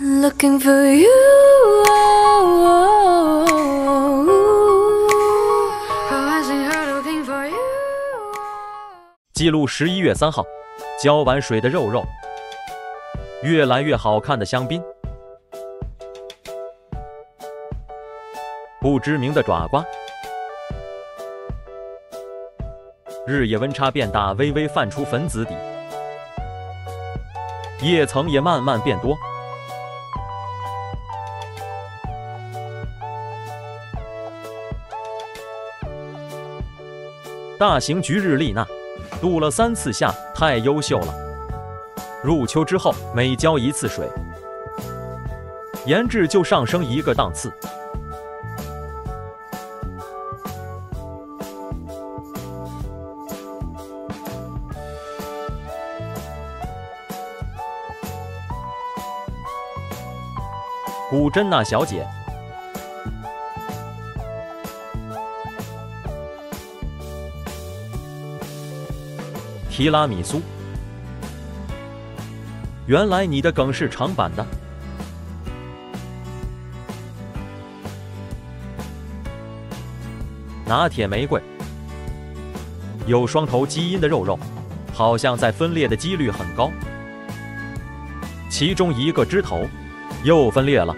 Looking for you. I see her looking for you. 记录十一月三号，浇完水的肉肉，越来越好看的香槟，不知名的爪瓜，日夜温差变大，微微泛出粉紫底，叶层也慢慢变多。大型菊日丽娜，度了三次夏，太优秀了。入秋之后，每浇一次水，颜值就上升一个档次。古珍娜小姐。提拉米苏，原来你的梗是长版的。拿铁玫瑰，有双头基因的肉肉，好像在分裂的几率很高。其中一个枝头又分裂了。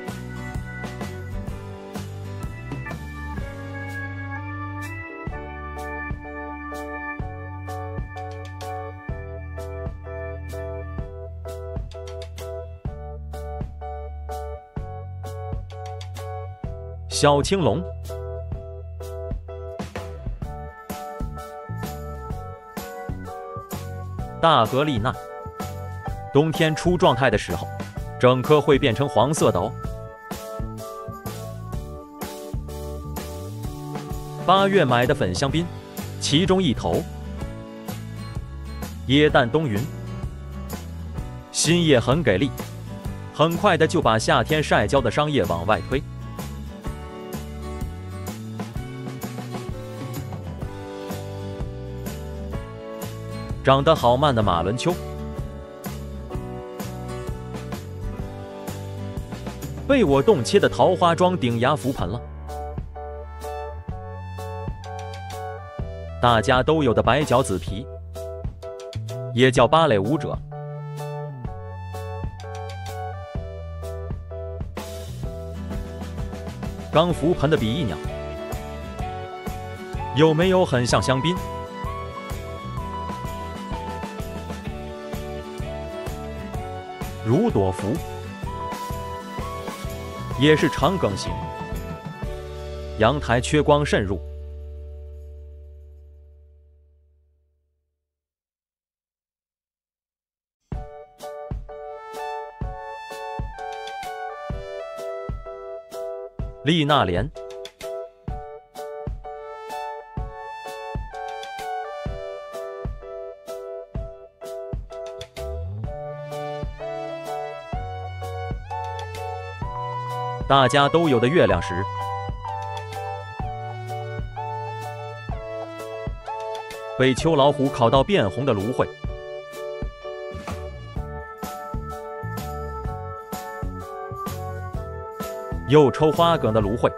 小青龙，大格丽娜，冬天出状态的时候，整颗会变成黄色的哦。八月买的粉香槟，其中一头椰蛋冬云，新叶很给力，很快的就把夏天晒焦的商业往外推。长得好慢的马伦丘，被我冻切的桃花桩顶牙覆盆了。大家都有的白脚紫皮，也叫芭蕾舞者。刚覆盆的比翼鸟，有没有很像香槟？如朵福也是长梗型，阳台缺光渗入。丽娜莲。大家都有的月亮石，被秋老虎烤到变红的芦荟，又抽花梗的芦荟，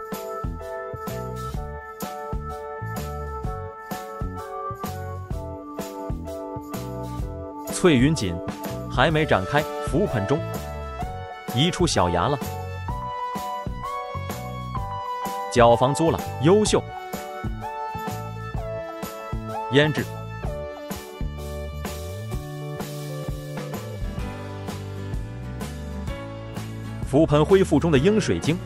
翠云锦还没展开，浮盆中移出小芽了。角房租了，优秀，胭脂，浮盆恢复中的鹰水晶，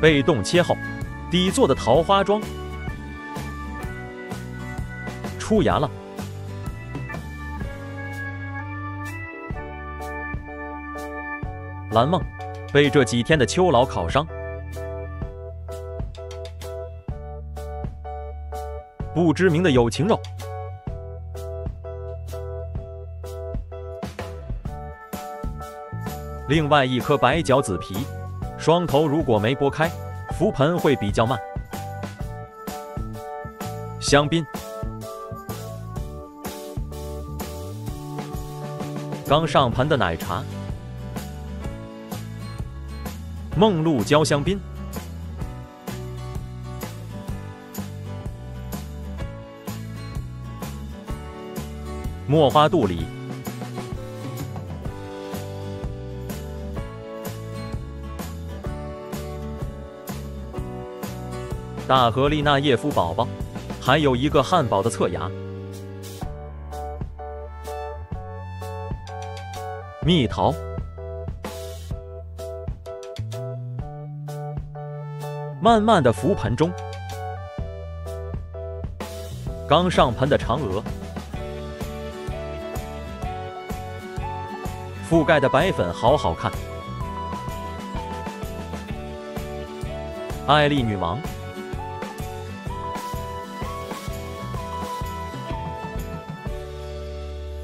被冻切后，底座的桃花桩。出芽了，蓝梦被这几天的秋老烤伤，不知名的有情肉，另外一颗白脚紫皮，双头如果没剥开，浮盆会比较慢。香槟，刚上盘的奶茶，梦露焦香槟，墨花肚里。大和丽娜叶夫宝宝，还有一个汉堡的侧牙。蜜桃，慢慢的浮盆中，刚上盆的嫦娥，覆盖的白粉好好看。艾丽女王。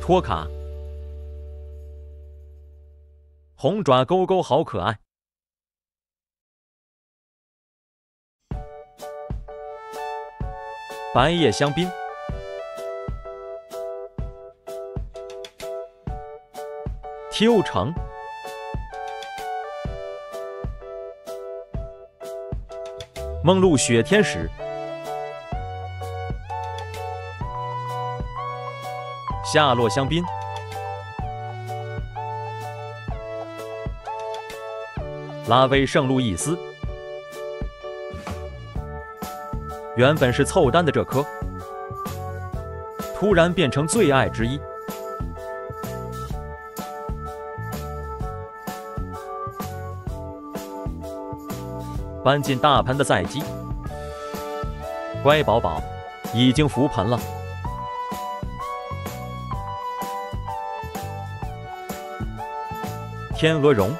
托卡，红爪勾勾好可爱。白叶香槟，秋城，梦露雪天使。夏洛香槟，拉威圣路易斯，原本是凑单的这颗，突然变成最爱之一。搬进大盆的赛基，乖宝宝，已经浮盆了。天鹅绒。